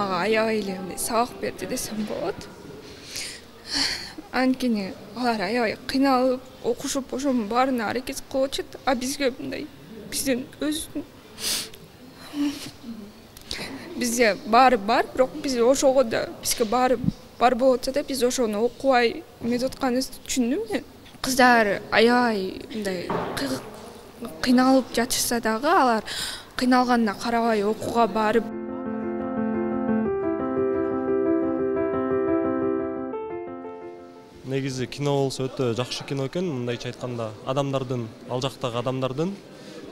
мага аябай эле мындай сабак берди десем болот. Анткени алар аябай кыйналып окушуп ошонун баарына аракет кылып атышат. А бизге мындай биздин өзүбүздүн бизде баары бар бирок биз ошого да бизге баары бар болуп атса да биз ошону окубай эметип атканыбызды түшүндүм мен. Кыздар аябай мындай кыйналып жатышса дагы алар кыйналганына карабай окууга барып негизи кино болсо өтө жакшы кино экен мындайча айтканда адамдардын ал жактагы адамдардын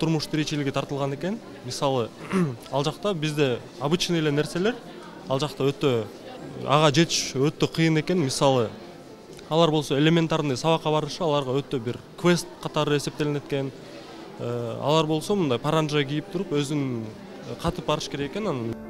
турмуш тиричилиги тартылган экен мисалы ал жакта бизде обычный эле нерселер ал жакта өтө ага жетиш өтө кыйын экен мисалы алар болсо элементарный сабакка барышы аларга өтө бир квест катары эсептелинет экен алар болсо мындай паранжа кийип туруп өзүн катып барыш керек экен анан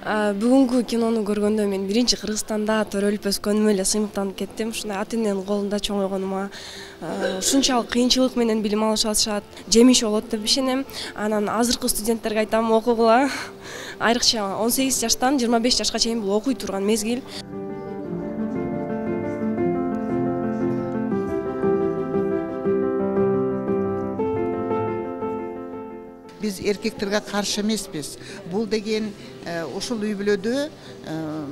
бүгүнкү кинону көргөндө мен биринчи кыргызстанда төрөлүп өскөнүмө эле сыймыктанып кеттим ушундай ата эненин колунда чоңойгонума ушунчалык кыйынчылык менен билим алышып атышат жемиш болот деп ишенем. Анан азыркы студенттерге айтам окугула. Айрыкча он сегиз жаштан жыйырма беш жашка чейин бул окуй турган мезгил биз эркектерге каршы эмеспиз бул деген ушул үй бүлөдө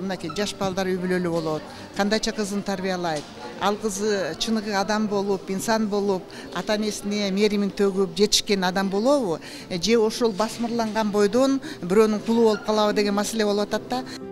мынакей жаш балдар үй бүлөлүү болот кандайча кызын тарбиялайт ал кызы чыныгы адам болуп инсан болуп ата энесине мээримин төгүп жетишкен адам болобу же ошол басмырланган бойдон бирөөнүн кулу болуп калабы деген маселе болуп атат да